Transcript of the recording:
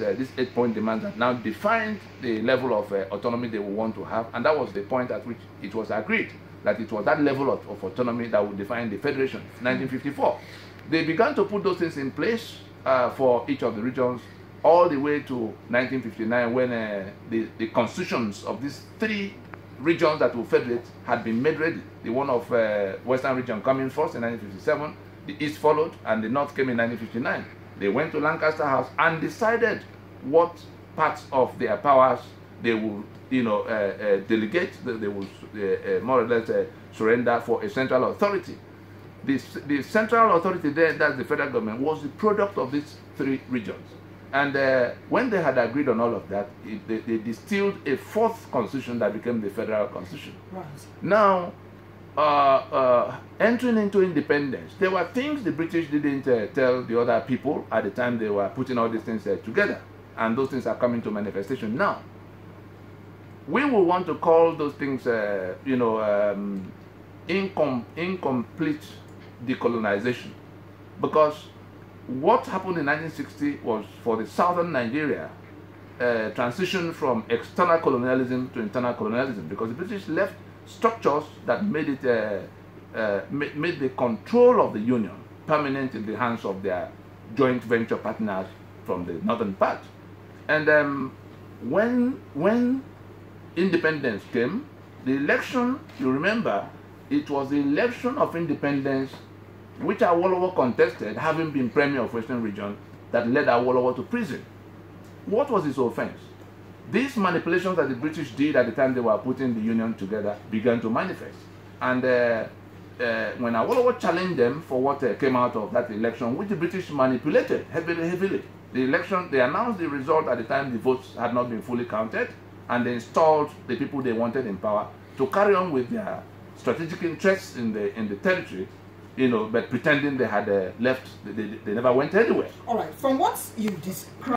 uh, this eight-point demand that now defined the level of uh, autonomy they would want to have, and that was the point at which it was agreed that it was that level of, of autonomy that would define the federation. 1954, they began to put those things in place uh, for each of the regions all the way to 1959 when uh, the, the constitutions of these three regions that will federate had been made ready. The one of uh, Western region coming first in 1957, the East followed, and the North came in 1959. They went to Lancaster House and decided what parts of their powers they will, you know, uh, uh, delegate, they will uh, uh, more or less uh, surrender for a central authority. The, the central authority there, that's the federal government, was the product of these three regions. And uh, when they had agreed on all of that, it, they, they, distilled a fourth constitution that became the federal constitution. Right. Now, uh, uh, entering into independence, there were things the British didn't uh, tell the other people at the time they were putting all these things uh, together. And those things are coming to manifestation now. We will want to call those things, uh, you know, um, incom incomplete decolonization. Because what happened in 1960 was for the southern Nigeria, uh, transition from external colonialism to internal colonialism because the British left structures that made it uh, uh, made the control of the union permanent in the hands of their joint venture partners from the northern part. And um, when when independence came, the election, you remember, it was the election of independence which Awolowo contested, having been premier of Western region, that led Awolowo to prison. What was his offense? These manipulations that the British did at the time they were putting the union together began to manifest. And uh, uh, when Awolowo challenged them for what uh, came out of that election, which the British manipulated heavily, heavily, the election, they announced the result at the time the votes had not been fully counted, and they installed the people they wanted in power to carry on with their strategic interests in the in the territory, you know, but pretending they had uh, left, they, they, they never went anywhere. All right, from what you described.